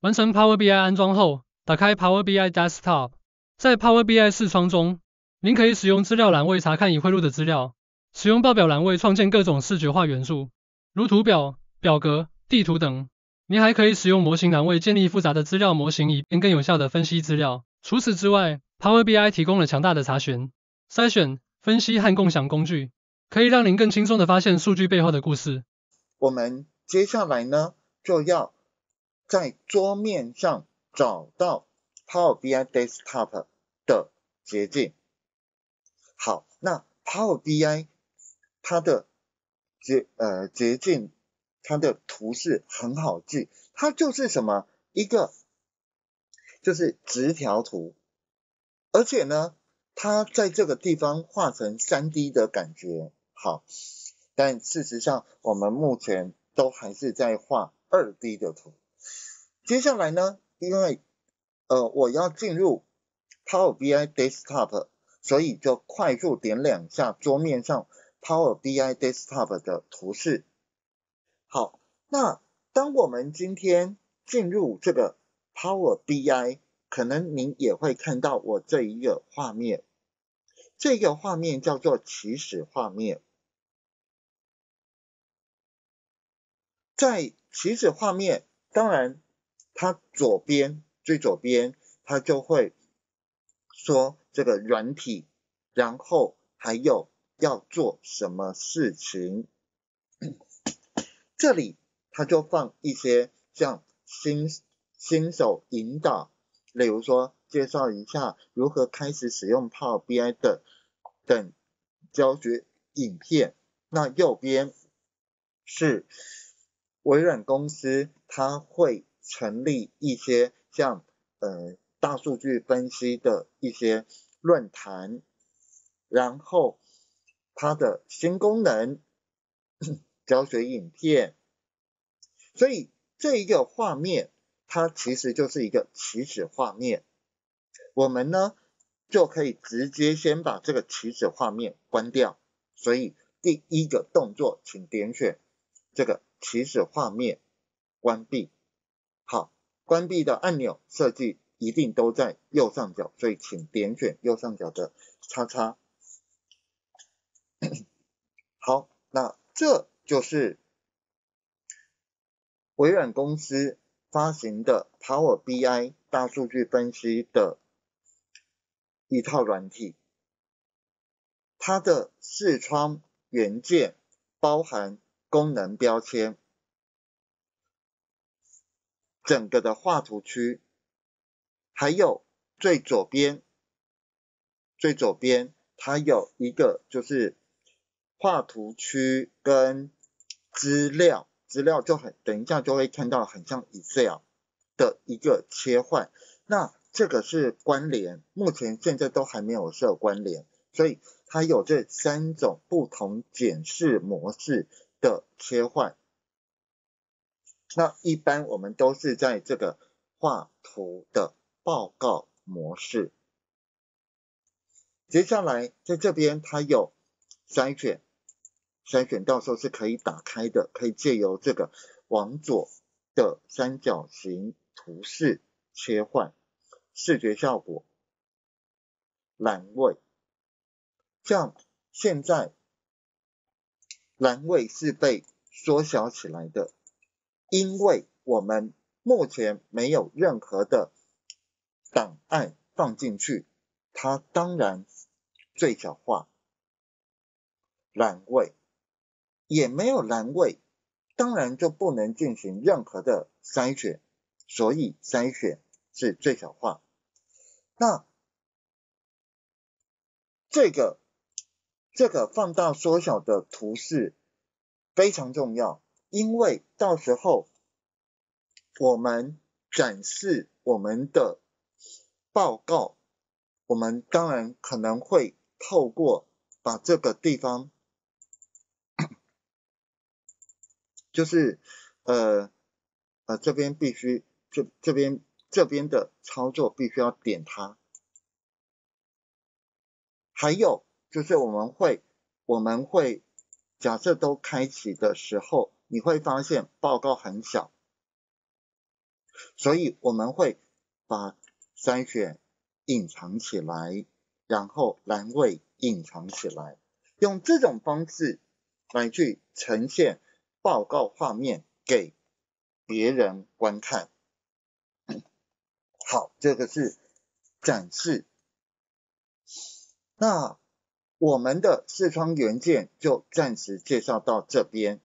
完成 Power BI 安装后，打开 Power BI Desktop，在 Power BI 视窗中，您可以使用资料栏位查看已汇入的资料，使用报表栏位创建各种视觉化元素，如图表、表格、地图等。您还可以使用模型栏位建立复杂的资料模型，以便更有效地分析资料。除此之外，Power BI 提供了强大的查询、筛选、分析和共享工具，可以让您更轻松地发现数据背后的故事。我们接下来呢，就要在桌面上找到 Power BI Desktop 的捷径。好，那 Power BI 它的捷呃捷径。它的图示很好记，它就是什么一个就是直条图，而且呢，它在这个地方画成三 D 的感觉好，但事实上我们目前都还是在画二 D 的图。接下来呢，因为呃我要进入 Power BI Desktop，所以就快速点两下桌面上 Power BI Desktop 的图示。好，那当我们今天进入这个 Power BI，可能您也会看到我这一个画面，这个画面叫做起始画面。在起始画面，当然它左边最左边，它就会说这个软体，然后还有要做什么事情。这里他就放一些像新新手引导，例如说介绍一下如何开始使用 Power BI 的等教学影片。那右边是微软公司，它会成立一些像呃大数据分析的一些论坛，然后它的新功能。教学影片，所以这一个画面，它其实就是一个起始画面。我们呢就可以直接先把这个起始画面关掉。所以第一个动作，请点选这个起始画面关闭。好，关闭的按钮设计一定都在右上角，所以请点选右上角的叉叉。好，那这。就是微软公司发行的 Power BI 大数据分析的一套软体，它的视窗元件包含功能标签，整个的画图区，还有最左边，最左边它有一个就是画图区跟资料，资料就很，等一下就会看到很像 Excel 的一个切换，那这个是关联，目前现在都还没有设关联，所以它有这三种不同检视模式的切换。那一般我们都是在这个画图的报告模式。接下来在这边它有筛选。筛选到时候是可以打开的，可以借由这个往左的三角形图示切换视觉效果栏位，像现在栏位是被缩小起来的，因为我们目前没有任何的档案放进去，它当然最小化栏位。也没有栏位，当然就不能进行任何的筛选，所以筛选是最小化。那这个这个放大缩小的图示非常重要，因为到时候我们展示我们的报告，我们当然可能会透过把这个地方。就是呃呃这边必须这这边这边的操作必须要点它，还有就是我们会我们会假设都开启的时候，你会发现报告很小，所以我们会把筛选隐藏起来，然后栏位隐藏起来，用这种方式来去呈现报告画面给别人观看。好，这个是展示。那我们的视窗元件就暂时介绍到这边。